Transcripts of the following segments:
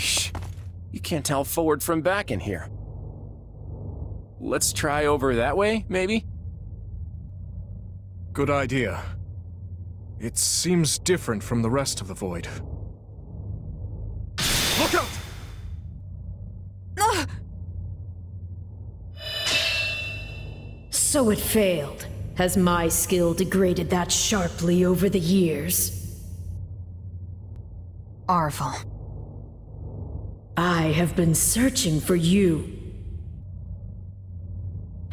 Yeesh. You can't tell forward from back in here. Let's try over that way, maybe? Good idea. It seems different from the rest of the void. Look out! So it failed. Has my skill degraded that sharply over the years? Arval. I have been searching for you.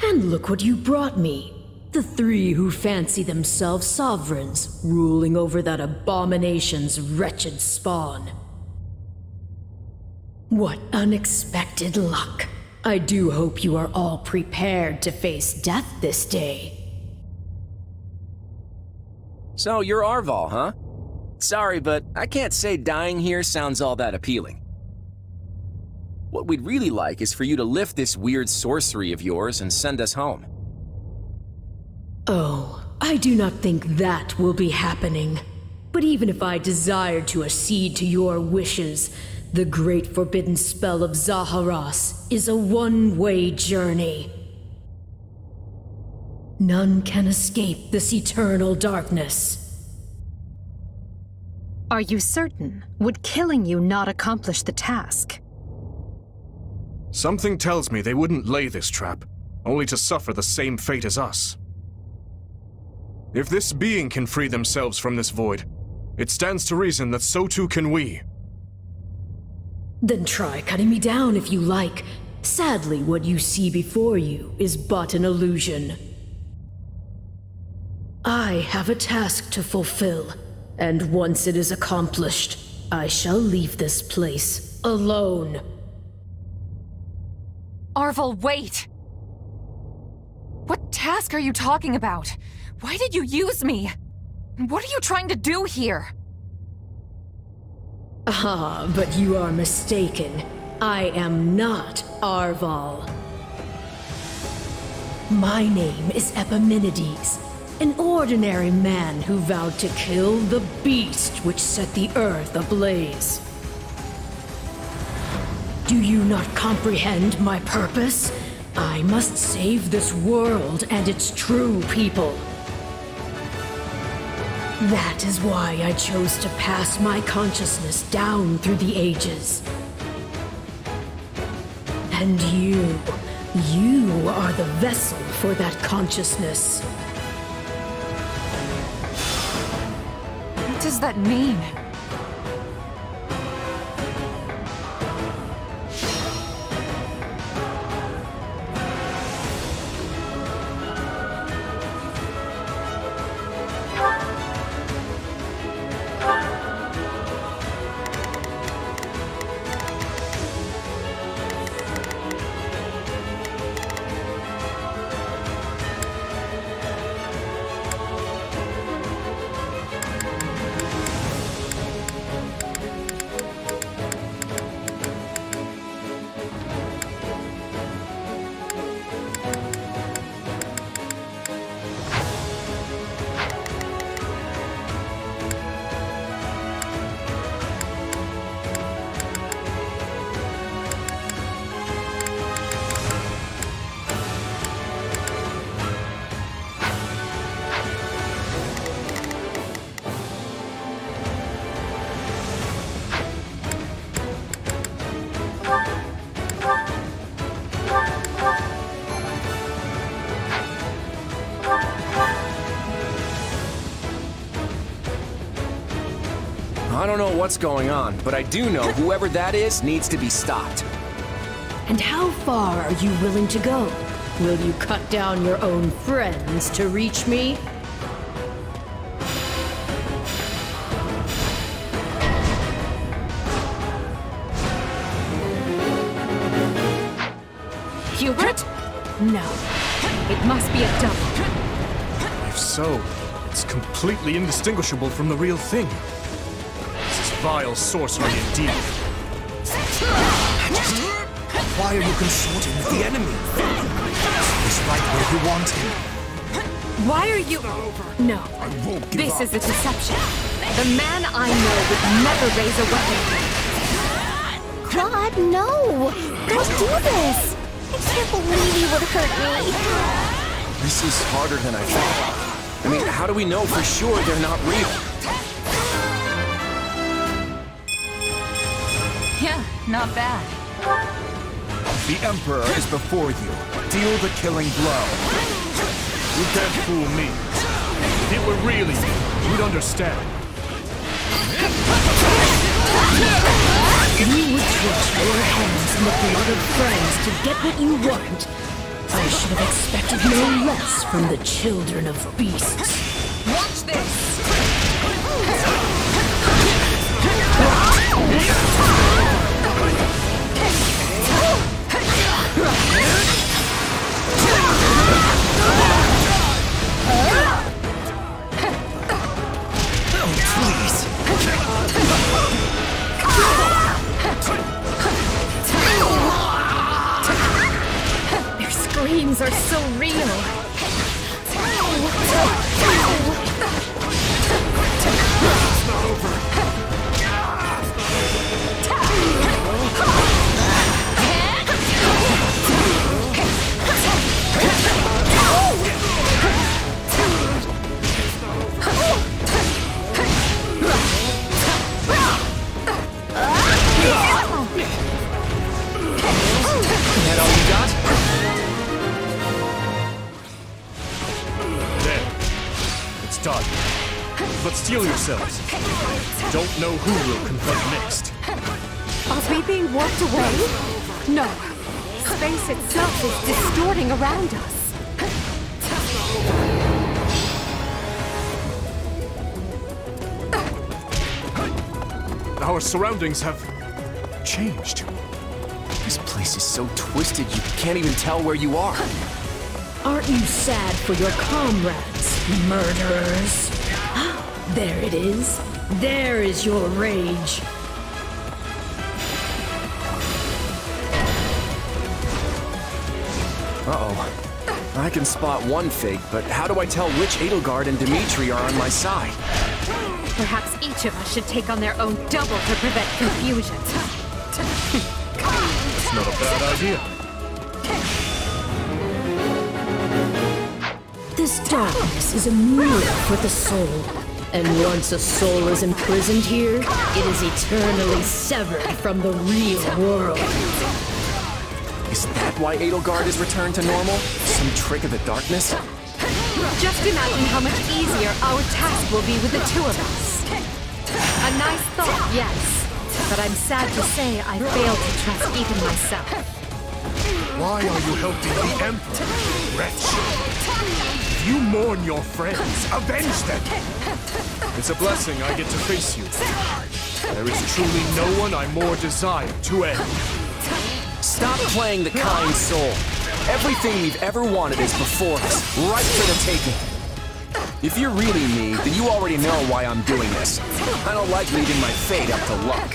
And look what you brought me. The three who fancy themselves sovereigns, ruling over that abomination's wretched spawn. What unexpected luck. I do hope you are all prepared to face death this day. So you're Arval, huh? Sorry, but I can't say dying here sounds all that appealing. What we'd really like is for you to lift this weird sorcery of yours and send us home. Oh, I do not think that will be happening. But even if I desired to accede to your wishes, the great forbidden spell of Zahras is a one-way journey. None can escape this eternal darkness. Are you certain? Would killing you not accomplish the task? Something tells me they wouldn't lay this trap, only to suffer the same fate as us. If this being can free themselves from this void, it stands to reason that so too can we. Then try cutting me down if you like. Sadly, what you see before you is but an illusion. I have a task to fulfill, and once it is accomplished, I shall leave this place alone. Arval, wait! What task are you talking about? Why did you use me? What are you trying to do here? Ah, but you are mistaken. I am not Arval. My name is Epimenides, an ordinary man who vowed to kill the beast which set the earth ablaze. Do you not comprehend my purpose? I must save this world and its true people. That is why I chose to pass my consciousness down through the ages. And you, you are the vessel for that consciousness. What does that mean? Don't know what's going on, but I do know whoever that is needs to be stopped. And how far are you willing to go? Will you cut down your own friends to reach me? Hubert? No. It must be a double. If so, it's completely indistinguishable from the real thing. This is vile sorcery indeed. Why are you consorting with the enemy? He's right where you want him. Why are you... No. This is a deception. The man I know would never raise a weapon. Claude, no! Don't do this! I can't believe you would hurt me. This is harder than I thought. I mean, how do we know for sure they're not real? Not bad. The Emperor is before you. Deal the killing blow. You can't fool me. If it were really me, you'd understand. You would twitch your hands in the blood of friends to get what you want. I should have expected no less from the children of beasts. Watch this! Are so real. Steel yourselves. Don't know who will confront next. Are we being warped away? No. Space itself is distorting around us. Our surroundings have changed. This place is so twisted you can't even tell where you are. Aren't you sad for your comrades, murderers? There it is. There is your rage. Uh-oh. I can spot one fake, but how do I tell which Edelgard and Dimitri are on my side? Perhaps each of us should take on their own double to prevent confusion. That's not a bad idea. This darkness is a mirror for the soul. And once a soul is imprisoned here, it is eternally severed from the real world. Is that why Edelgard is returned to normal? Some trick of the darkness? Just imagine how much easier our task will be with the two of us. A nice thought, yes. But I'm sad to say I failed to trust even myself. Why are you helping the Emperor, wretch? You mourn your friends, avenge them! It's a blessing I get to face you. There is truly no one I more desire to end. Stop playing the kind soul. Everything we've ever wanted is before us, right for the taking. If you're really me, then you already know why I'm doing this. I don't like leaving my fate up to luck.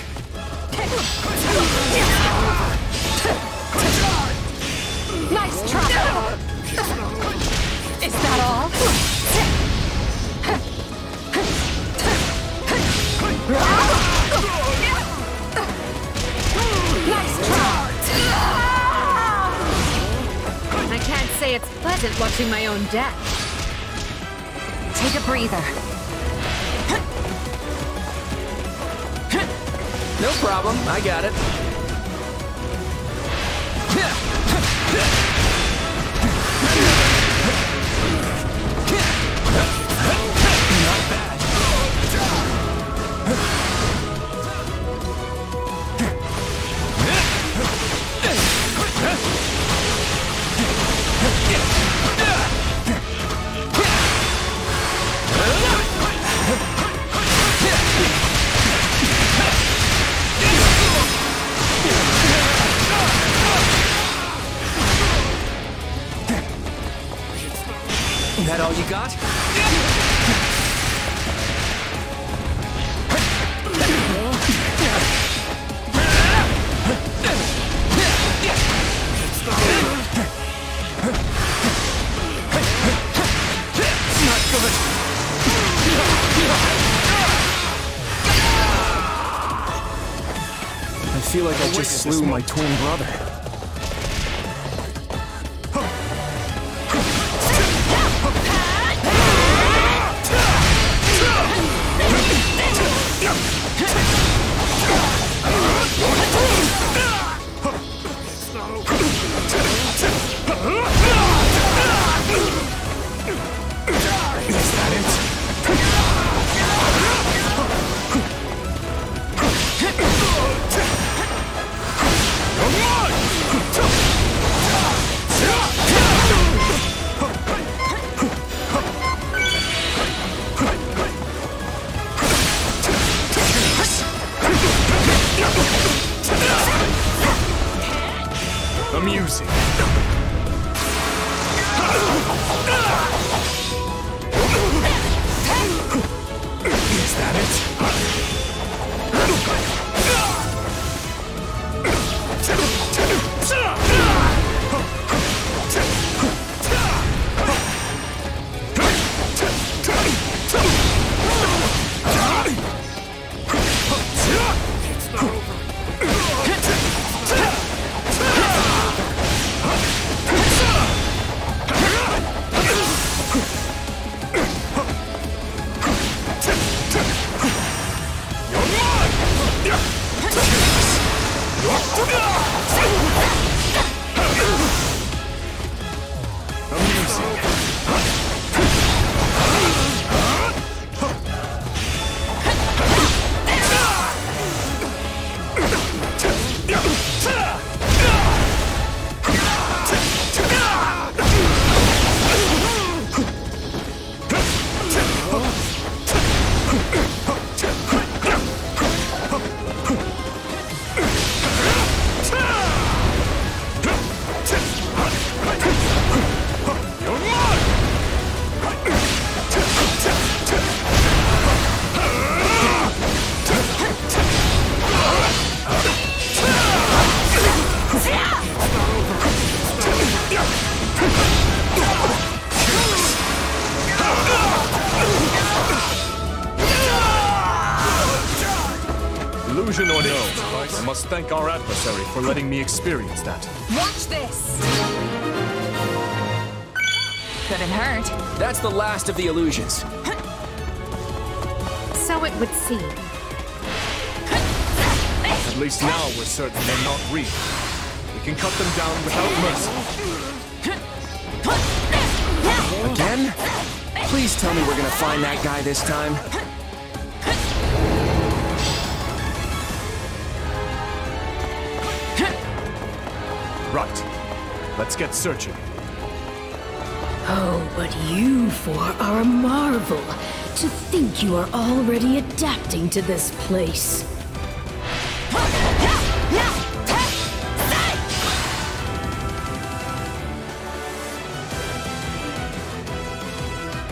Own death. Take a breather. No problem, I got it. Got? I feel like I just slew my twin brother. The last of the illusions. So it would seem. At least now we're certain they're not real. We can cut them down without mercy. Again? Please tell me we're gonna find that guy this time. Right. Let's get searching. Oh, but you four are a marvel. To think you are already adapting to this place.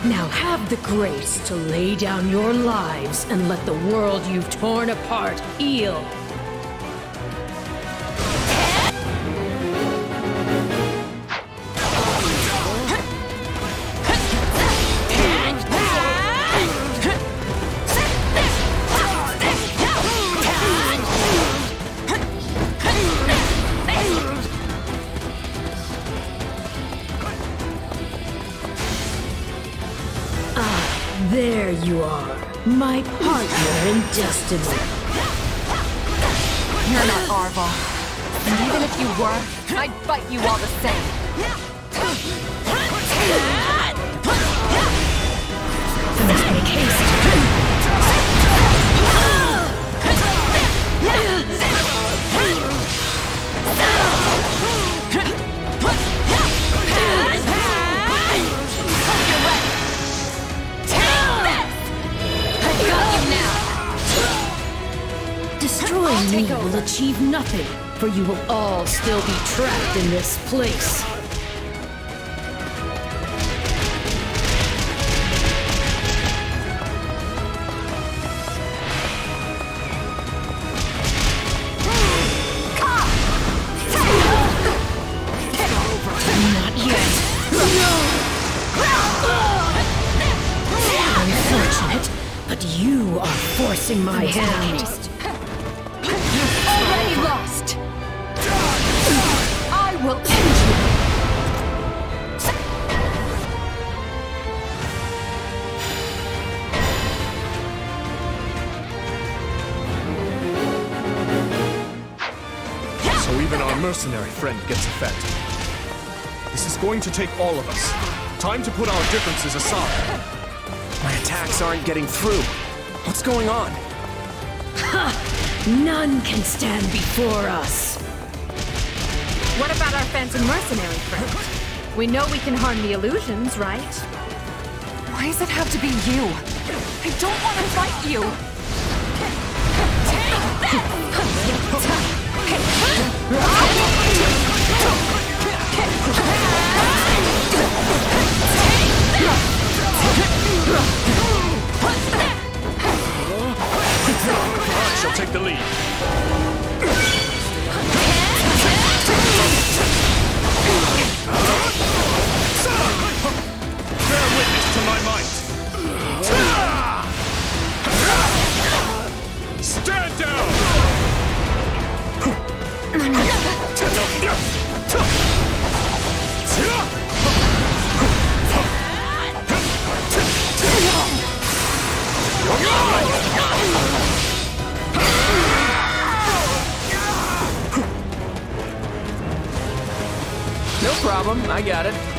Now have the grace to lay down your lives and let the world you've torn apart heal. Destiny. You're not Arval. And even if you were, I'd fight you all the same. Let's make haste. Destroying me will achieve nothing, for you will all still be trapped in this place. Not yet. Unfortunate, but you are forcing my hand. Friend gets affected. This is going to take all of us. Time to put our differences aside. My attacks aren't getting through. What's going on? None can stand before us. What about our phantom mercenary friend? We know we can harm the illusions, right? Why does it have to be you? I don't want to fight you! I shall take the lead. Bear witness to my might. I got it.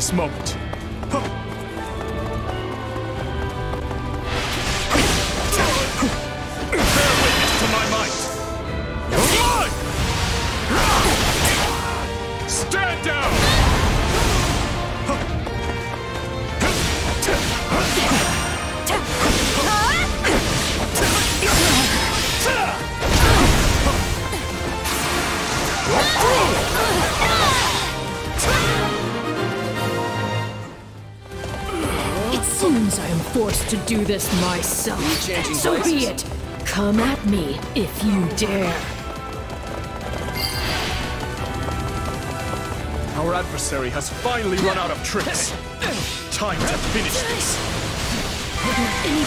This moment. This myself. changing So be it. Come at me if you dare. Our adversary has finally run out of tricks. Time to finish this. Any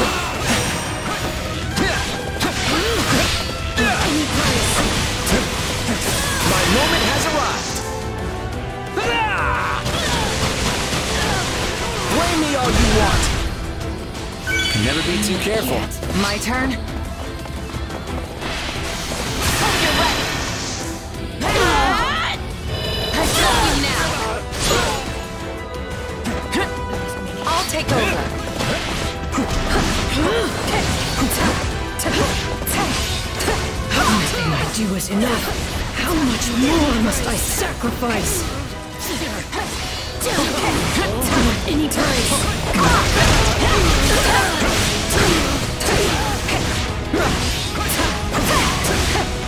price. Blame me all you want. Can never be too careful. My turn? I'll take over. Nothing I do is enough. How much more must I sacrifice? Any.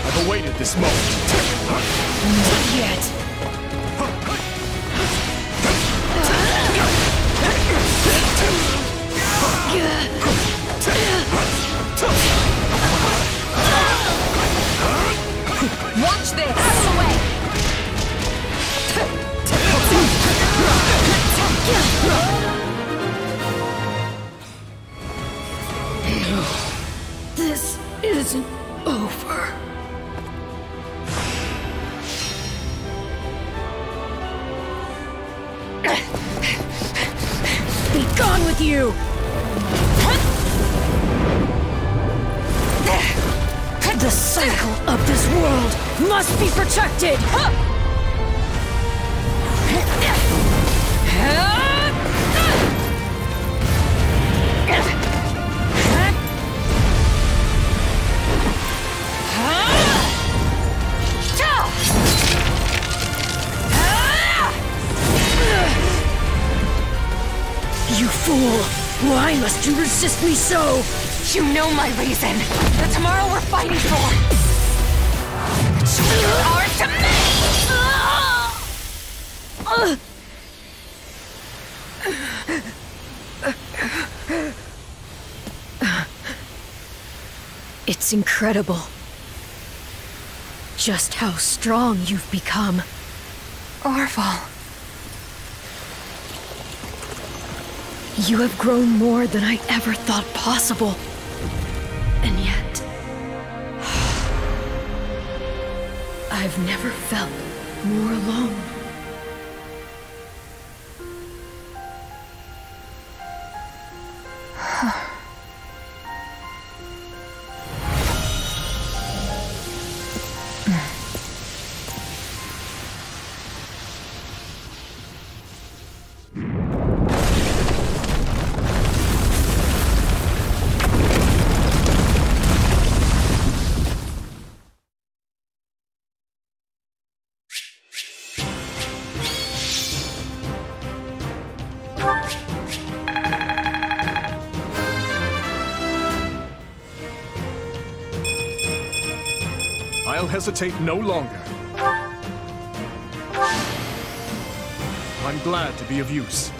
I've awaited this moment. Not yet. Watch this! This isn't over. Be gone with you! The cycle of this world must be protected! To resist me so! You know my reason. The tomorrow we're fighting for. Is ours to make! It's incredible. Just how strong you've become. Arval. You have grown more than I ever thought possible. And yet... I've never felt more alone. Hesitate no longer. I'm glad to be of use.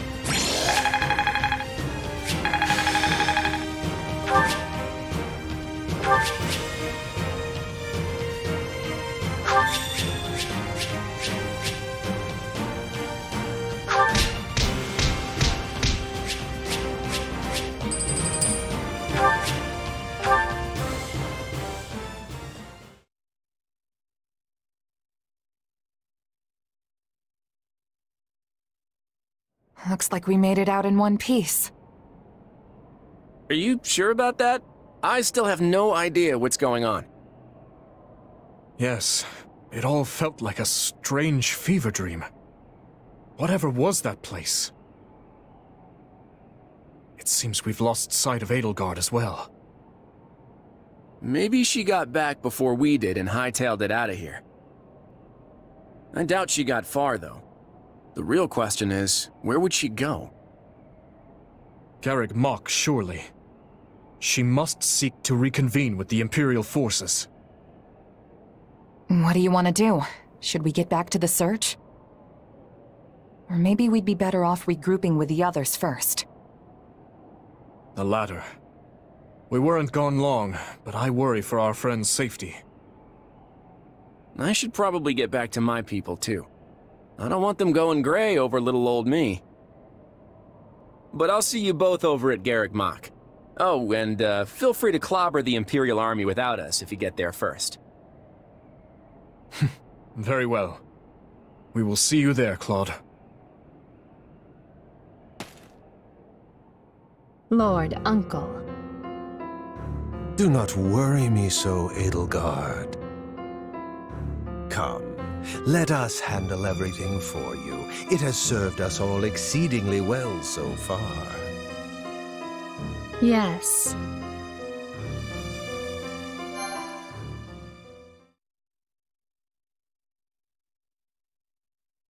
Looks like we made it out in one piece. Are you sure about that? I still have no idea what's going on. Yes, it all felt like a strange fever dream. Whatever was that place? It seems we've lost sight of Edelgard as well. Maybe she got back before we did and hightailed it out of here. I doubt she got far, though. The real question is, where would she go? Garreg Mach, surely. She must seek to reconvene with the Imperial forces. What do you want to do? Should we get back to the search? Or maybe we'd be better off regrouping with the others first. The latter. We weren't gone long, but I worry for our friend's safety. I should probably get back to my people, too. I don't want them going gray over little old me. But I'll see you both over at Garreg Mach. Oh, and uh, feel free to clobber the Imperial Army without us if you get there first. Very well. We will see you there, Claude. Lord Uncle. Do not worry me so, Edelgard. Come, let us handle everything for you. It has served us all exceedingly well so far. Yes,